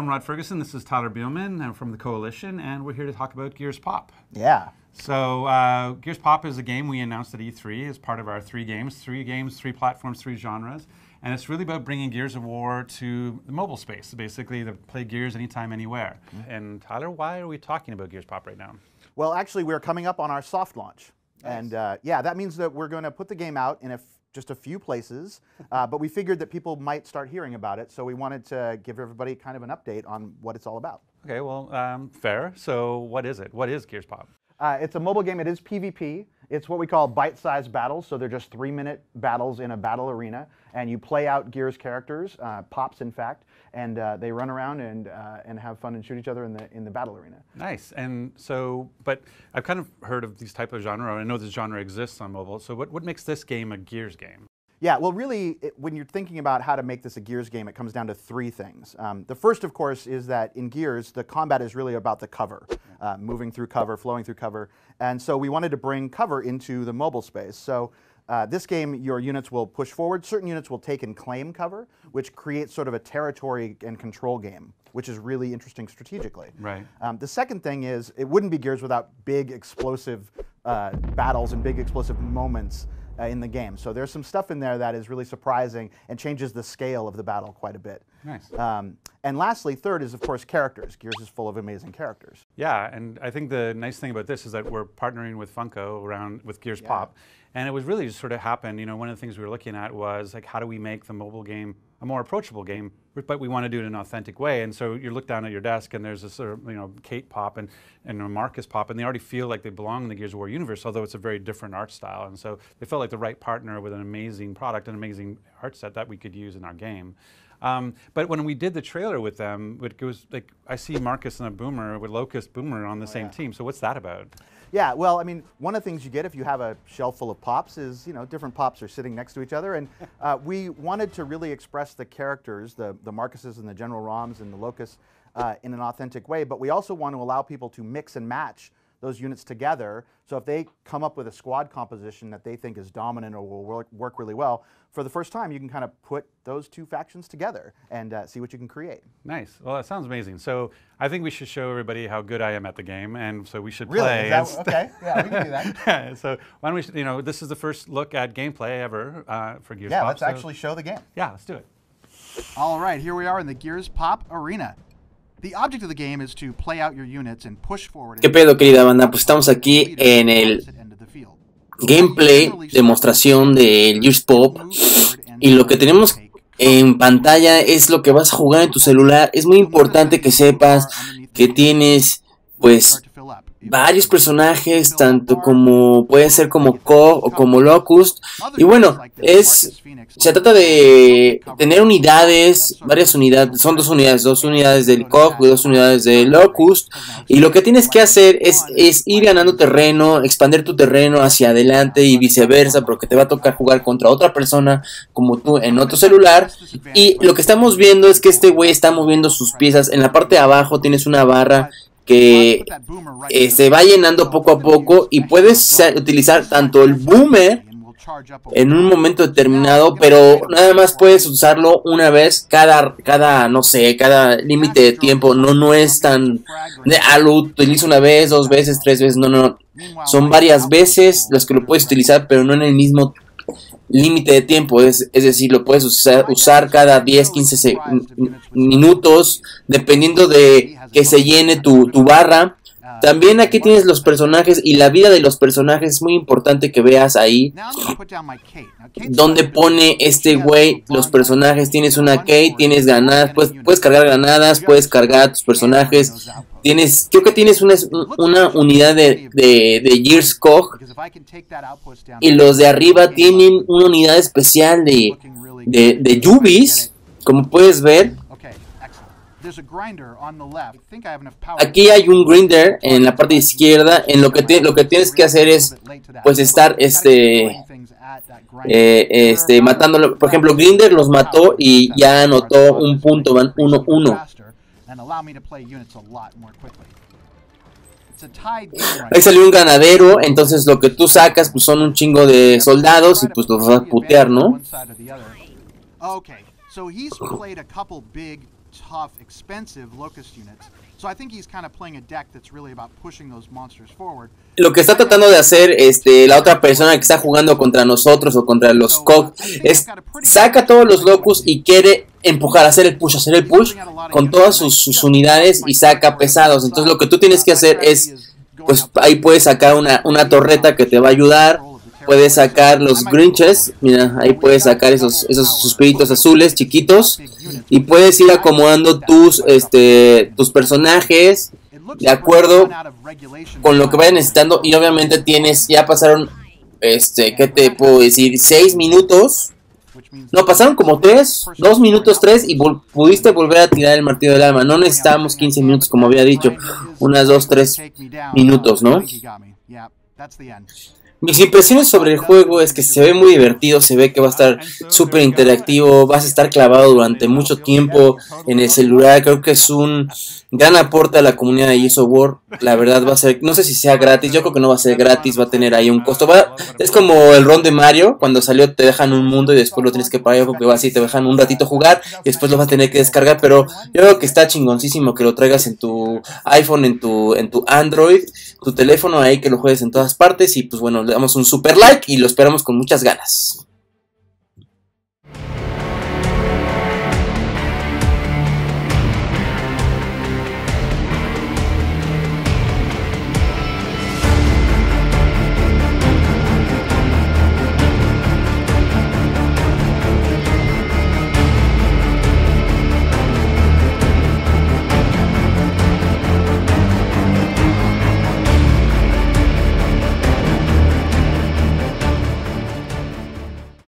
I'm Rod Ferguson. This is Tyler Bielman. I'm from the Coalition, and we're here to talk about Gears Pop. Yeah. So, uh, Gears Pop is a game we announced at E3 as part of our three games, three games, three platforms, three genres. And it's really about bringing Gears of War to the mobile space, basically to play Gears anytime, anywhere. Mm-hmm. And Tyler, why are we talking about Gears Pop right now? Well, actually, we're coming up on our soft launch. Nice. And uh, yeah, that means that we're going to put the game out in a just a few places, uh, but we figured that people might start hearing about it, so we wanted to give everybody kind of an update on what it's all about. Okay, well, um, fair. So, what is it? What is Gears Pop? Uh, it's a mobile game. It is PvP. It's what we call bite-sized battles, so they're just three-minute battles in a battle arena, and you play out Gears characters, uh, pops in fact, and uh, they run around and uh, and have fun and shoot each other in the in the battle arena. Nice. And so, but I've kind of heard of these type of genre. I know this genre exists on mobile. So, what what makes this game a Gears game? Yeah, well, really, it, when you're thinking about how to make this a Gears game, it comes down to three things. Um, the first, of course, is that in Gears, the combat is really about the cover, uh, moving through cover, flowing through cover. And so we wanted to bring cover into the mobile space. So uh, this game, your units will push forward. Certain units will take and claim cover, which creates sort of a territory and control game, which is really interesting strategically. Right. Um, the second thing is it wouldn't be Gears without big explosive uh, battles and big explosive moments uh, in the game. So there's some stuff in there that is really surprising and changes the scale of the battle quite a bit. Nice. Um, and lastly, third is, of course, characters. Gears is full of amazing characters. Yeah, and I think the nice thing about this is that we're partnering with Funko around with Gears yeah. Pop. And it was really just sort of happened. You know, one of the things we were looking at was like, how do we make the mobile game a more approachable game, but we want to do it in an authentic way. And so you look down at your desk, and there's this sort of you know Kate pop and and Marcus pop, and they already feel like they belong in the Gears of War universe, although it's a very different art style. And so they felt like the right partner with an amazing product, an amazing art set that we could use in our game. Um, but when we did the trailer with them, it was like I see Marcus and a Boomer with Locust Boomer on the oh, same yeah. team. So what's that about? Yeah, well, I mean, one of the things you get if you have a shelf full of pops is, you know, different pops are sitting next to each other. And uh, we wanted to really express the characters, the, the Marcuses and the General Roms and the Locusts, uh, in an authentic way. But we also want to allow people to mix and match those units together. So if they come up with a squad composition that they think is dominant or will work, work really well, for the first time you can kind of put those two factions together and uh, see what you can create. Nice. Well, that sounds amazing. So I think we should show everybody how good I am at the game, and so we should really? play. That, okay. Yeah, we can do that. so why don't we? You know, this is the first look at gameplay ever uh, for Gears yeah, Pop. Yeah, let's so actually show the game. Yeah, let's do it. All right, here we are in the Gears Pop arena. ¿Qué pedo, querida banda? Pues estamos aquí en el gameplay, demostración de Gears Pop. Y lo que tenemos en pantalla es lo que vas a jugar en tu celular. Es muy importante que sepas que tienes, pues, varios personajes, tanto como puede ser como Co o como Locust. Y bueno, es se trata de tener unidades, varias unidades, son dos unidades, dos unidades del COG y dos unidades del Locust. Y lo que tienes que hacer es, es ir ganando terreno, expandir tu terreno hacia adelante y viceversa, porque te va a tocar jugar contra otra persona como tú en otro celular. Y lo que estamos viendo es que este güey está moviendo sus piezas. En la parte de abajo tienes una barra que eh, se va llenando poco a poco y puedes utilizar tanto el boomer en un momento determinado, pero nada más puedes usarlo una vez cada, cada no sé, cada límite de tiempo. No, no es tan ah, lo utilizo una vez, dos veces, tres veces. No, no, son varias veces las que lo puedes utilizar, pero no en el mismo límite de tiempo. Es, es decir, lo puedes usar, usar cada 10, 15 minutos, dependiendo de que se llene tu, tu barra. También aquí tienes los personajes y la vida de los personajes es muy importante que veas ahí. Donde pone este güey los personajes. Tienes una Kate, tienes granadas, puedes, puedes cargar granadas, puedes cargar tus personajes. Tienes, creo que tienes una, una unidad de, de, de Gears Cog. Y los de arriba tienen una unidad especial de, de, de Yubis, como puedes ver. Aquí hay un grinder en la parte izquierda. En lo que lo que tienes que hacer es, pues, estar este, eh, este, matándolo. Por ejemplo, grinder los mató y ya anotó un punto, van 1-1. Ahí salió un ganadero, entonces lo que tú sacas pues son un chingo de soldados y pues los vas a putear, ¿no? Tough, expensive locust units. So I think he's kind of playing a deck that's really about pushing those monsters forward. Lo que está tratando de hacer este la otra persona que está jugando contra nosotros o contra los COG es saca todos los locus y quiere empujar, hacer el push, hacer el push con todas sus, sus unidades y saca pesados. Entonces lo que tú tienes que hacer es pues ahí puedes sacar una, una torreta que te va a ayudar puedes sacar los Grinches, mira, ahí puedes sacar esos, esos suspiritos azules chiquitos y puedes ir acomodando tus, este, tus personajes de acuerdo con lo que vayas necesitando y obviamente tienes, ya pasaron, este, ¿qué te puedo decir? Seis minutos. No, pasaron como tres, dos minutos, tres y pudiste volver a tirar el martillo del alma. No necesitábamos 15 minutos como había dicho, unas dos, tres minutos, ¿no? Mis impresiones sobre el juego es que se ve muy divertido, se ve que va a estar súper interactivo, vas a estar clavado durante mucho tiempo en el celular, creo que es un gran aporte a la comunidad de Gears War, la verdad va a ser, no sé si sea gratis, yo creo que no va a ser gratis, va a tener ahí un costo, va, es como el ron de Mario, cuando salió te dejan un mundo y después lo tienes que pagar, porque va así, te dejan un ratito jugar y después lo vas a tener que descargar, pero yo creo que está chingoncísimo que lo traigas en tu iPhone, en tu, en tu Android, tu teléfono ahí, que lo juegues en todas partes y pues bueno, le damos un super like y lo esperamos con muchas ganas.